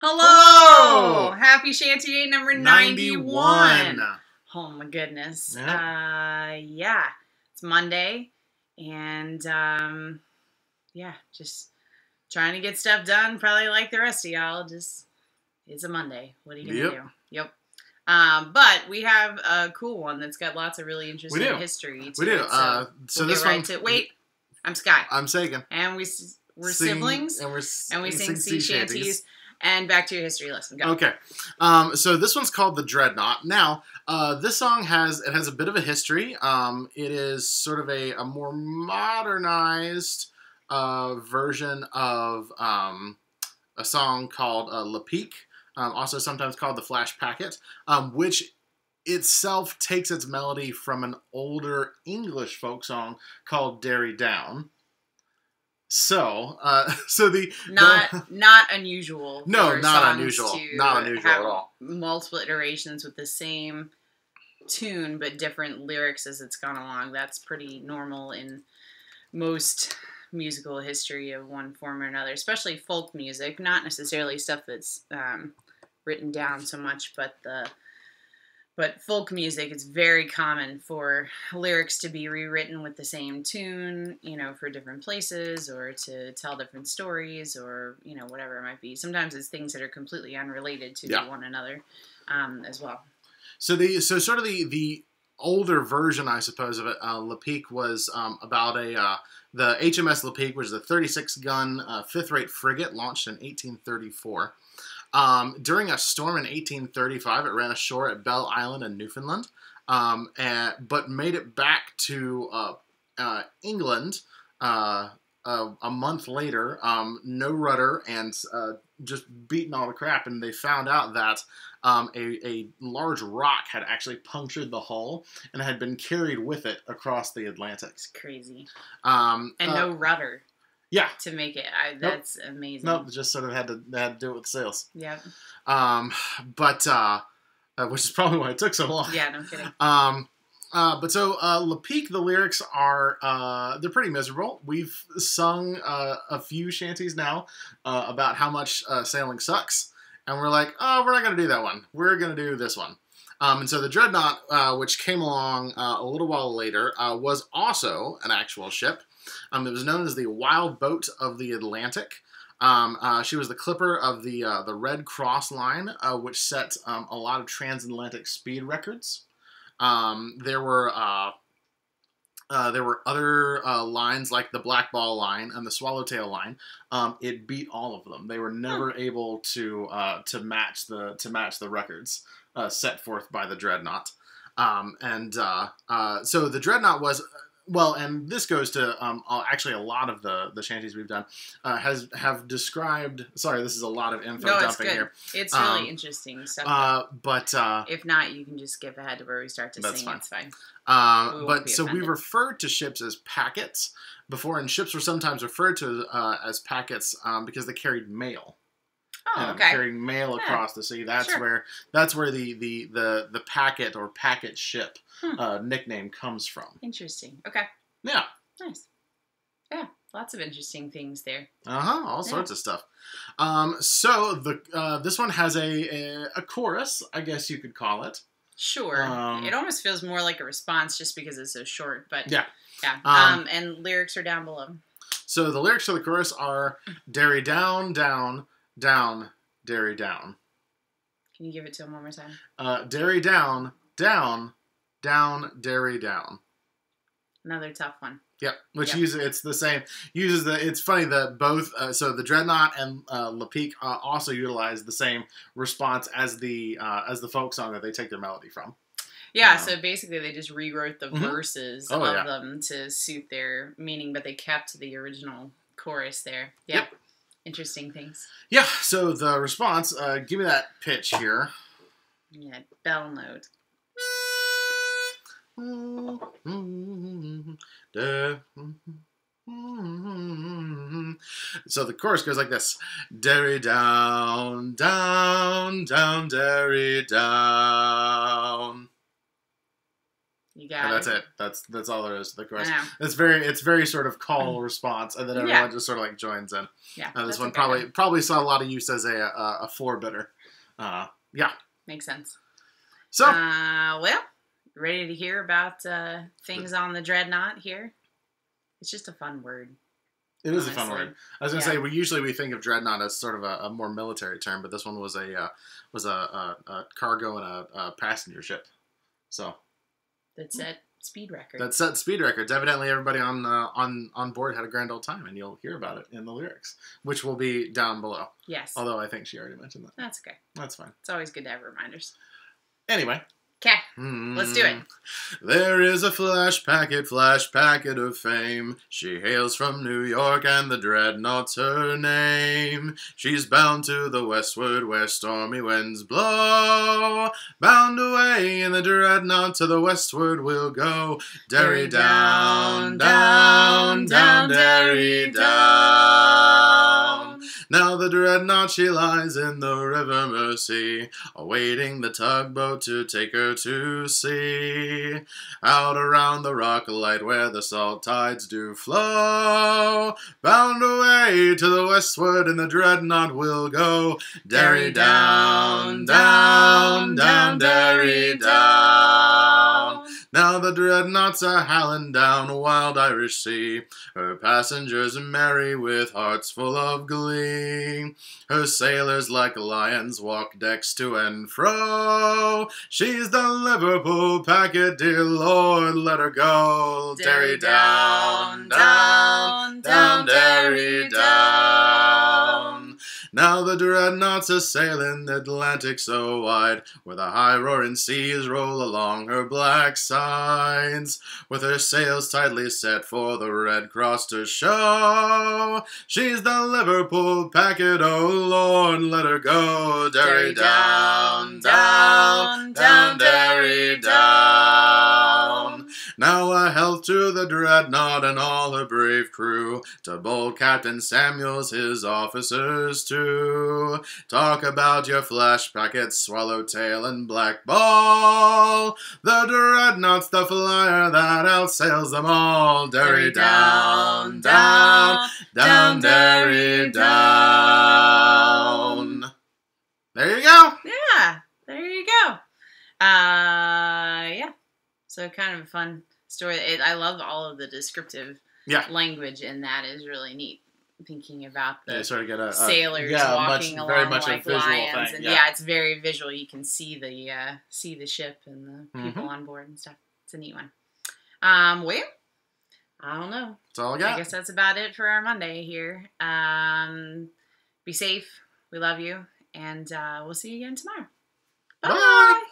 Hello! Hello! Happy Shanty Day number 91. Oh my goodness. Yeah. Uh yeah. It's Monday and um yeah, just trying to get stuff done, probably like the rest of y'all. Just it's a Monday. What are you gonna Yep. do? Yep. Um, but we have a cool one that's got lots of really interesting do. history. To We do. It, so uh, so we'll this right one. To, wait, I'm Sky. I'm Sagan. And we, we're Sing- siblings, and we're and we sing sea shanties. shanties. And back to your history lesson. Go. Okay, um, so this one's called the Dreadnought. Now, uh, this song has it has a bit of a history. Um, it is sort of a, a more modernized uh, version of um, a song called uh, Le Pique, um, also sometimes called the Flash Packet, um, which itself takes its melody from an older English folk song called Derry Down. So, uh, so the Not the- not unusual. no, not unusual, not unusual at all. Multiple iterations with the same tune but different lyrics as it's gone along. That's pretty normal in most musical history of one form or another, especially folk music. Not necessarily stuff that's um, written down so much, but the but folk music it's very common for lyrics to be rewritten with the same tune you know for different places or to tell different stories or you know whatever it might be sometimes it's things that are completely unrelated to Yeah. one another um, as well So the so sort of the the older version, I suppose, of it, uh, was um, about a uh, the HMS Le Pique, which is a 36 gun uh, fifth rate frigate launched in 1834. Um, during a storm in 1835, it ran ashore at Belle Island in Newfoundland, um, and, but made it back to uh, uh, England uh, uh, a month later, um, no rudder and uh, just beating all the crap. And they found out that um, a, a large rock had actually punctured the hull and had been carried with it across the Atlantic. it's crazy Um, and uh, no rudder yeah, to make it I, that's amazing no, just sort of had to had to do it with sails. yep Um, but uh, uh, which is probably why it took so long. yeah no kidding Um, uh, but so uh, Le Pique, the lyrics are uh, they're pretty miserable. We've sung uh, a few shanties now uh, about how much uh, sailing sucks, and we're like, oh, we're not going to do that one. We're going to do this one. Um, and so the Dreadnought, uh, which came along uh, a little while later, uh, was also an actual ship. Um, it was known as the Wild Boat of the Atlantic. Um, uh, she was the clipper of the uh, the Red Cross line, uh, which set um, a lot of transatlantic speed records. Um, there were uh, uh, there were other uh, lines like the Black Ball line and the Swallowtail line. Um, it beat all of them. They were never able to uh, to match the to match the records uh, set forth by the Dreadnought. Um, and uh, uh, so the Dreadnought was well, and this goes to um, actually a lot of the the shanties we've done uh, has have described. Sorry, this is a lot of info no it's dumping good here. it's really Um, interesting stuff Uh, but uh, if not you can just skip ahead to where we start to That's sing fine. it's fine Uh, but so we referred to ships as packets before, and ships were sometimes referred to uh, as packets um, because they carried mail. Oh um, okay Carrying mail Yeah. across the sea. That's Sure. where that's where the, the, the, the packet or packet ship Hmm. uh, nickname comes from. interesting okay Yeah. Nice. Yeah, lots of interesting things there. Uh huh. All Yeah. sorts of stuff. Um, so the uh, this one has a, a a chorus, I guess you could call it. Sure. Um, it almost feels more like a response just because it's so short, but Yeah. Yeah. Um, Um, and lyrics are down below. So the lyrics to the chorus are "Derry down, down, down, Derry down." Can you give it to him one more time? Uh, Derry down, down, down, Derry down. Another tough one. Yep, which Yep. uses it's the same. Uses the. It's funny that both. Uh, so the dreadnought and uh, Le Pique uh, also utilize the same response as the uh, as the folk song that they take their melody from. Yeah, Yeah. so basically they just rewrote the Mhm. verses Oh, of yeah. them to suit their meaning, but they kept the original chorus there. Yep. Yep. Interesting things. Yeah. So the response. Uh, give me that pitch here. Yeah, bell note. So the chorus goes like this Derry down, down, down, Derry down. You You got And that's it. That's that's all there is to the chorus. It's very it's very sort of call response, and then Yeah. everyone just sort of like joins in. Yeah. Uh, this one probably then. probably saw a lot of use as a a, a forebitter. Uh, yeah. makes sense. So Uh, well, ready to hear about uh, things on the dreadnought here? It's just a fun word. it is a fun word. I was gonna Yeah. say we usually we think of dreadnought as sort of a, a more military term, but this one was a uh, was a, a, a cargo and a, a passenger ship. So that set speed records. that set speed records. Evidently, everybody on uh, on on board had a grand old time, and you'll hear about it in the lyrics, which will be down below. yes. Although I think she already mentioned that. That's okay. That's fine. It's always good to have reminders. Anyway. Let's do it. Mm. There is a flash packet, flash packet of fame. She hails from New York, and the dreadnought's her name. She's bound to the westward, where stormy winds blow. Bound away in the dreadnought to the westward we'll go. Derry down, down, down, Derry down. Now the dreadnought she lies in the river Mersey, awaiting the tugboat to take her to sea. Out around the rock light where the salt tides do flow, bound away to the westward and the dreadnought will go. Derry down, down, down, Derry down. The dreadnoughts are howling down a wild Irish sea. Her passengers merry with hearts full of glee. Her sailors like lions walk decks to and fro. She's the Liverpool packet, dear Lord, let her go. Derry down, down, down, Derry down. Now the dreadnoughts are sailing the Atlantic so wide, where the high roaring seas roll along her black sides, with her sails tightly set for the Red Cross to show. She's the Liverpool packet, oh Lord, let her go. Derry down, down, down, Derry down. Now a health to the dreadnought and all her brave crew, to bold Captain Samuels, his officers too. Talk about your flash packets, swallowtail and black ball. The dreadnought's the flyer that outsails them all. Derry down, down, down, Derry down. There you go. Yeah, there you go. Uh. So kind of a fun story. It, I love all of the descriptive Yeah. language in that is really neat. Thinking about the Yeah, sort of get a, a sailors yeah, walking much, along very much like a visual lions, thing. and yeah. yeah. it's very visual. You can see the uh, see the ship and the people Mm-hmm. on board and stuff. It's a neat one. Um, well, I don't know. That's all I got. I guess that's about it for our Monday here. Um, be safe. We love you, and uh, we'll see you again tomorrow. Bye.